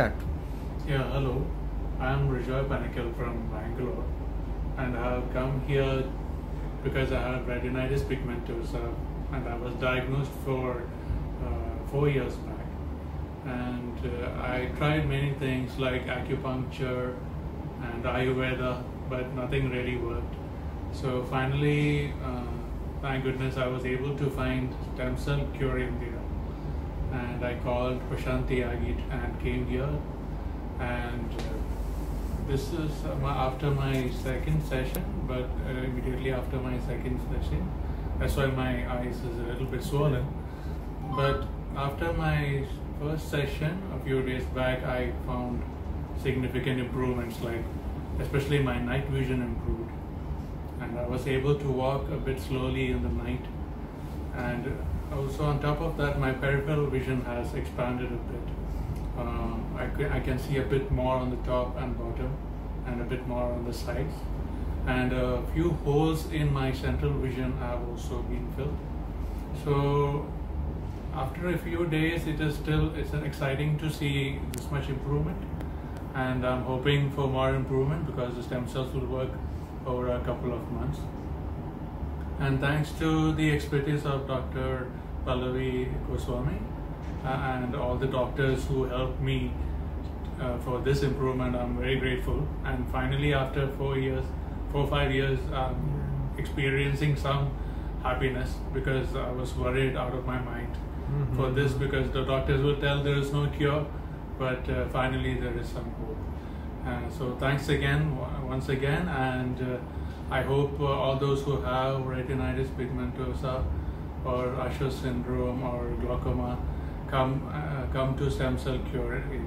start. Yeah, hello. I'm Rejoy Panikal from Bangalore, and I have come here because I have retinitis pigmentosa, and I was diagnosed for uh, four years back. And uh, I tried many things like acupuncture and Ayurveda, but nothing really worked. So finally, uh, thank goodness, I was able to find stem cell cure in India, and I called Prashanti Agit and came here. And uh, this is after my second session but uh, immediately after my second session that's why my eyes is a little bit swollen. But after my first session a few days back i found significant improvements like especially my night vision improved. And i was able to walk a bit slowly in the night and also on top of that my peripheral vision has expanded a bit. Um, I, I can see a bit more on the top and bottom and a bit more on the sides. And a few holes in my central vision have also been filled. So after a few days it is still it's exciting to see this much improvement. And i'm hoping for more improvement because the stem cells will work over a couple of months and thanks to the expertise of dr pallavi goswami uh, and all the doctors who helped me uh, for this improvement. I'm very grateful. And finally, after four years, four five years, I'm experiencing some happiness because I was worried out of my mind Mhm. for this because the doctors would tell there is no cure, but uh, finally there is some hope. Uh, so thanks again, w- once again, and uh, I hope uh, all those who have retinitis pigmentosa or Usher syndrome or glaucoma come uh, come to stem cell cure area.